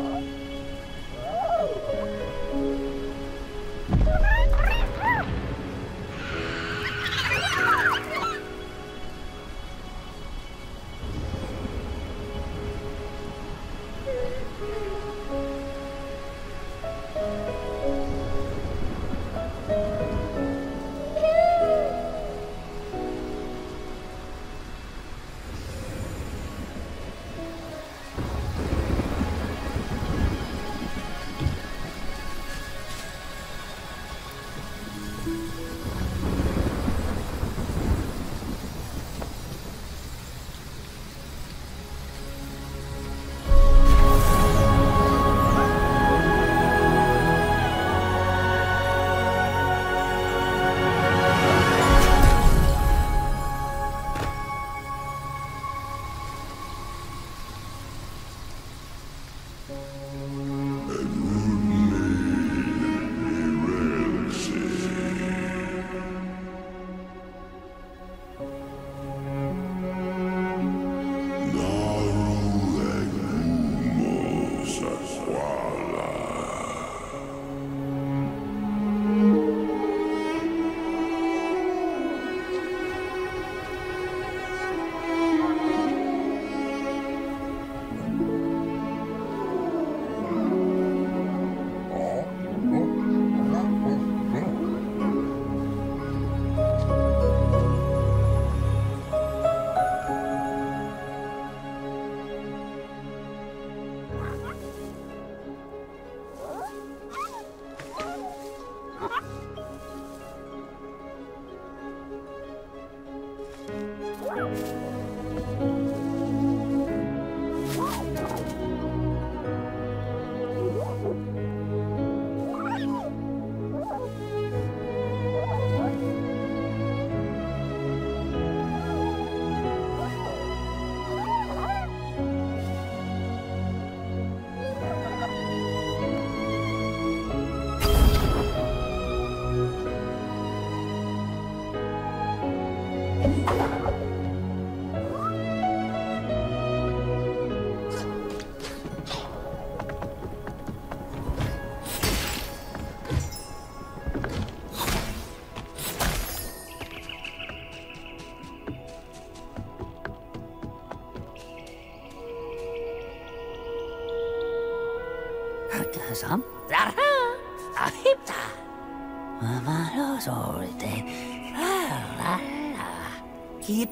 Oh.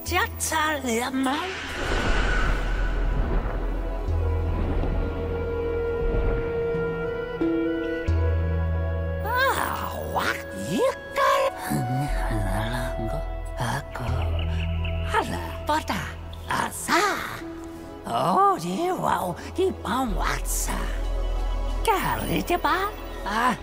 只差两毛。啊，我一个人啷个？阿哥，阿拉不打阿萨。哦，你哇，你帮阿萨。搞哩，对吧？啊。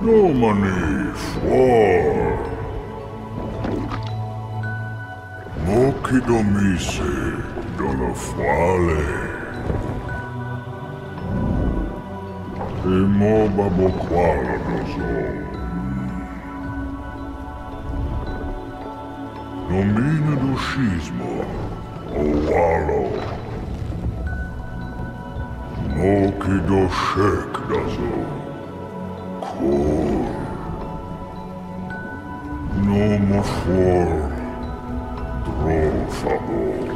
Nomani Schwar Mokidomise Dolofuale. Emo Babokwala Dozo. Nomina do Schismo Owalo. Mokido Shek Dazo No more for Dro favor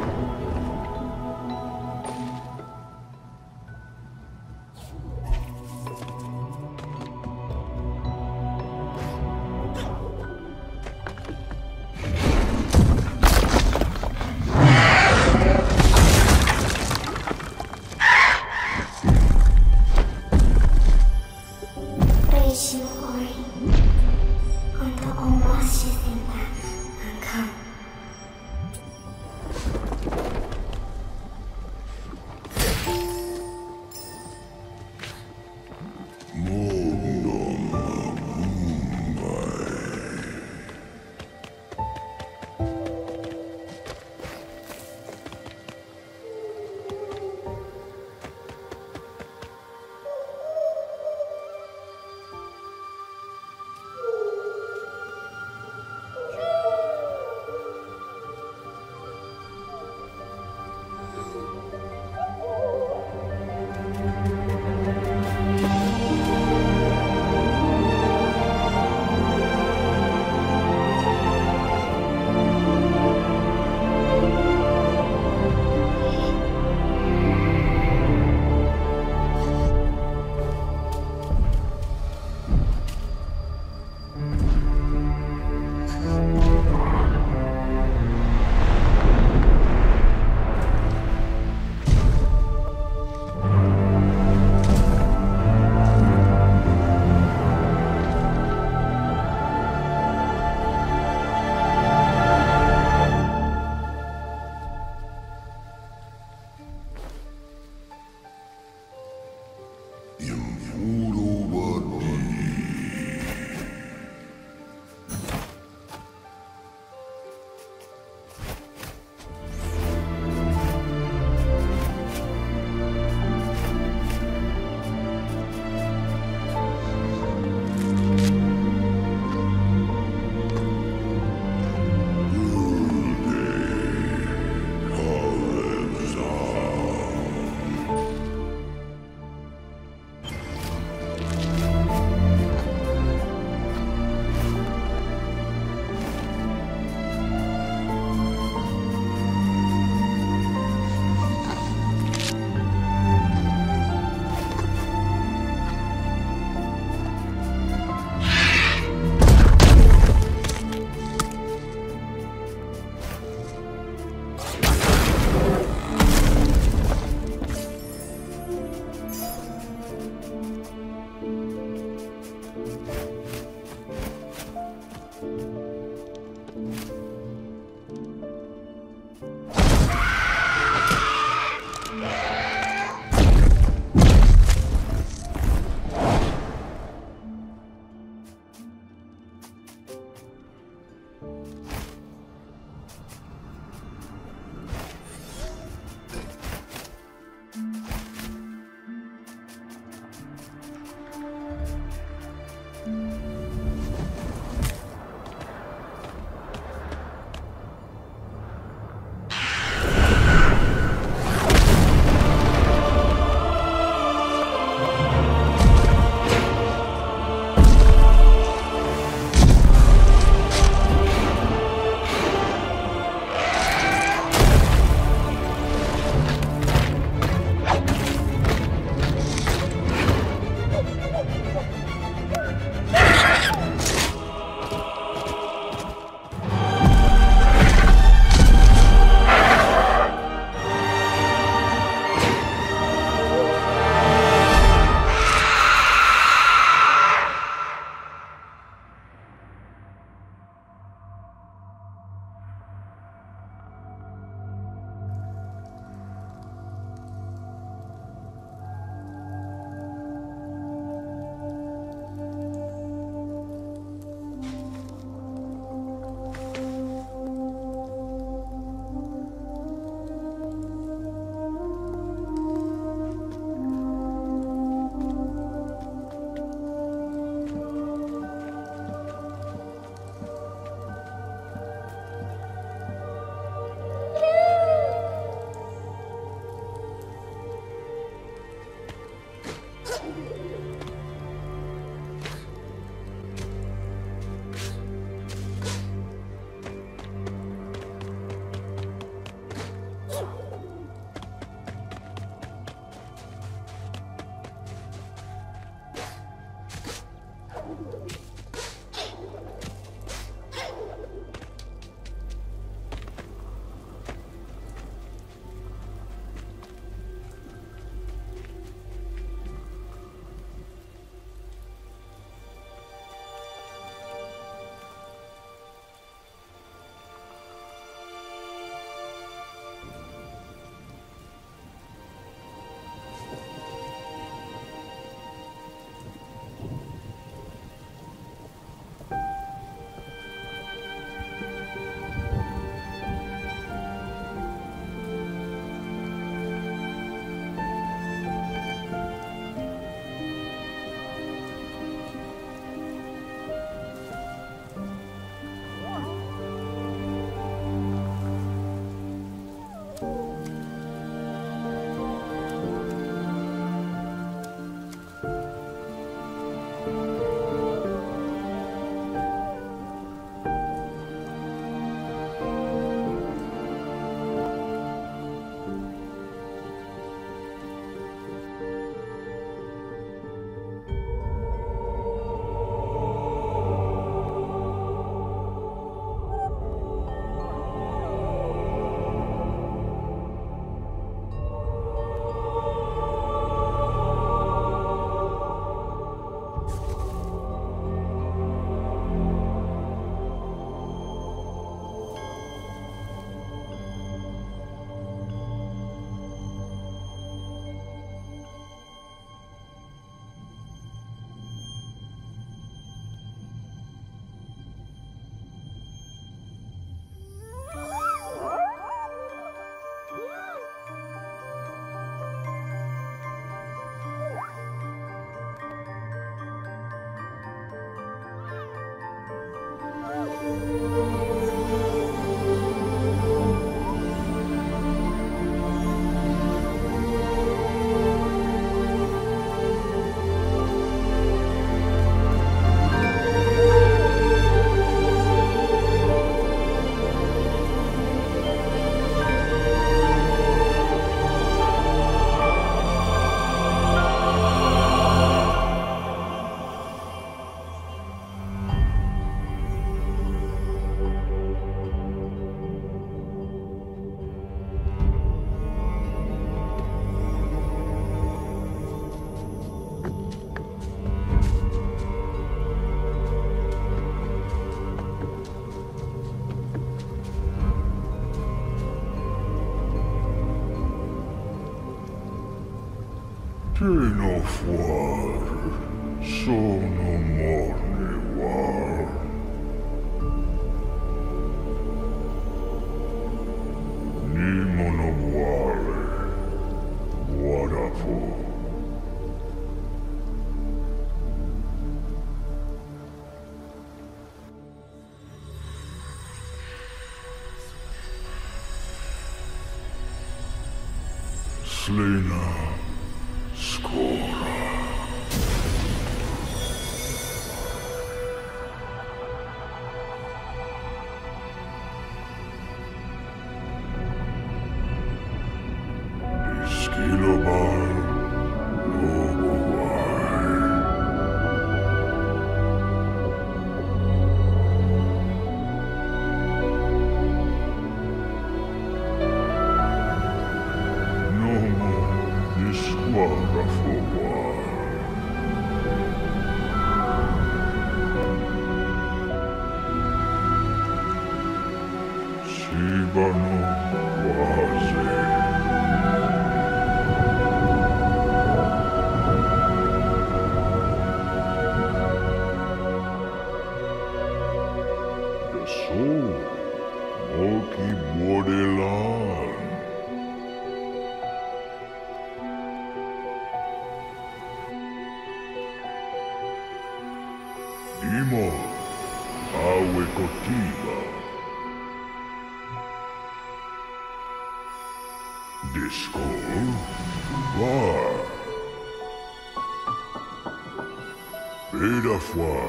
Bedafwa,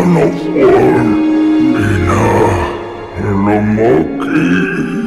Anofor. Ina. Lomoki. Nomomokwara.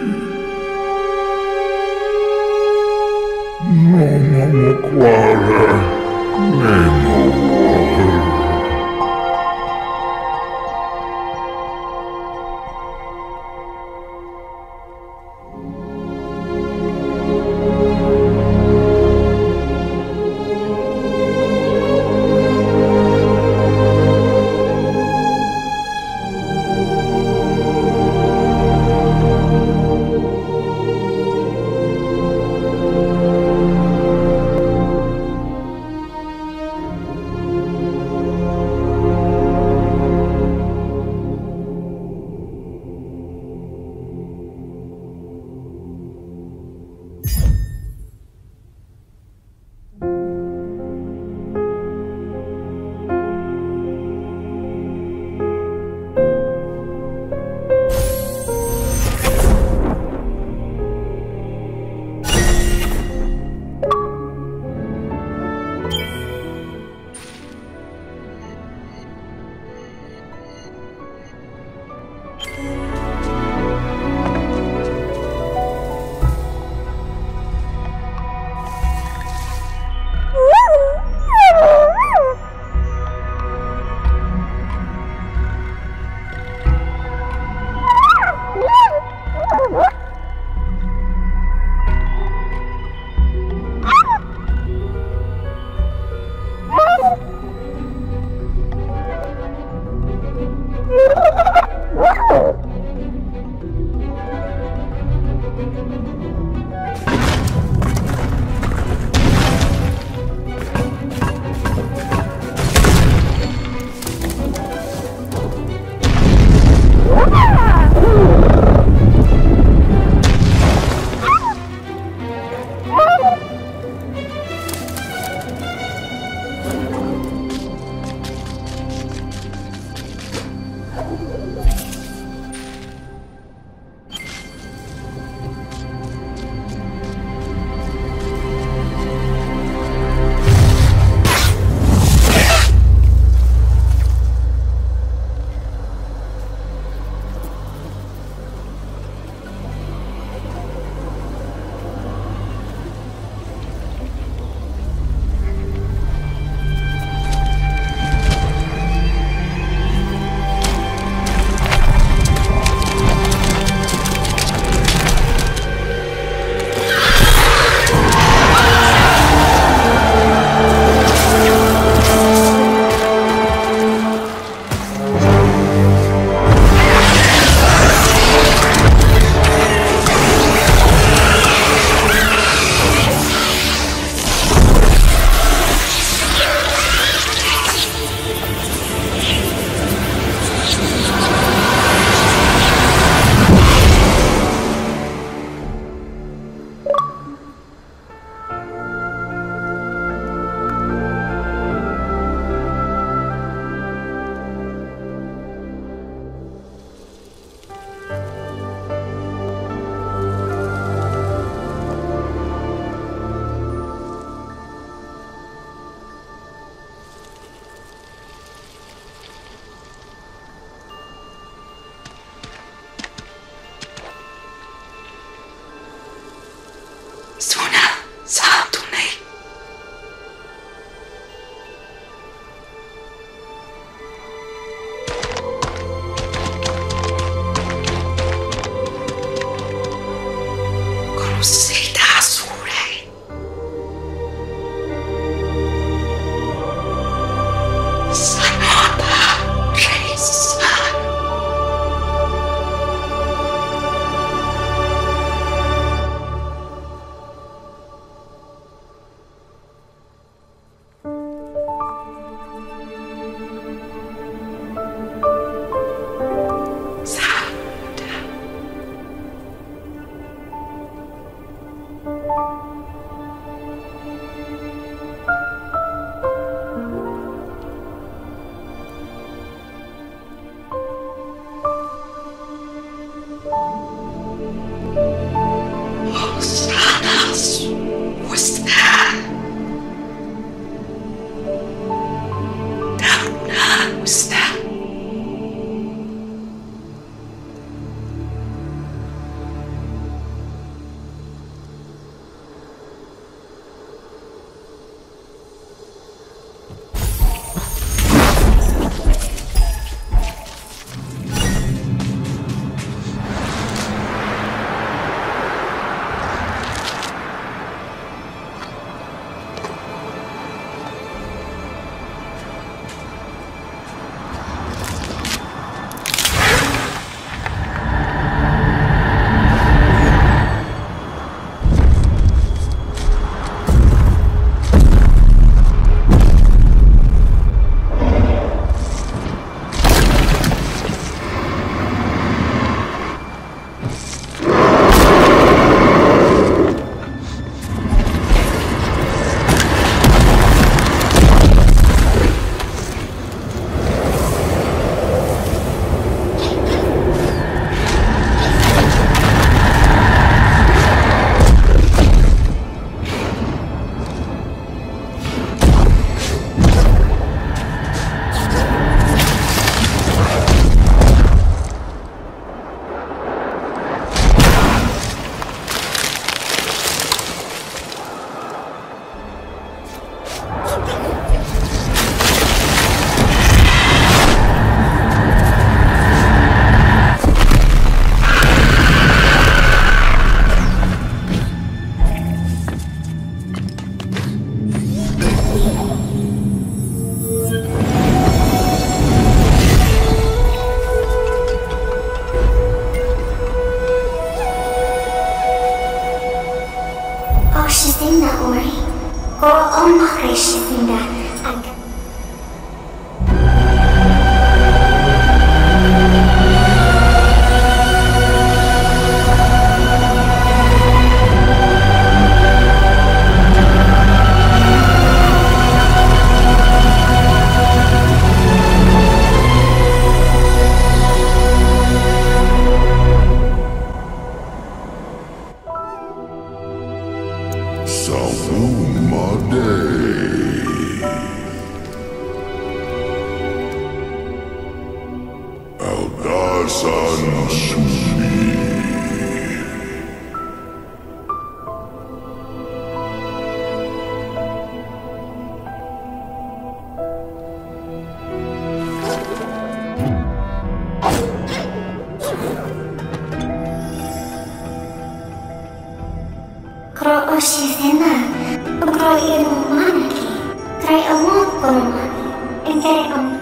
Koro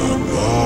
naga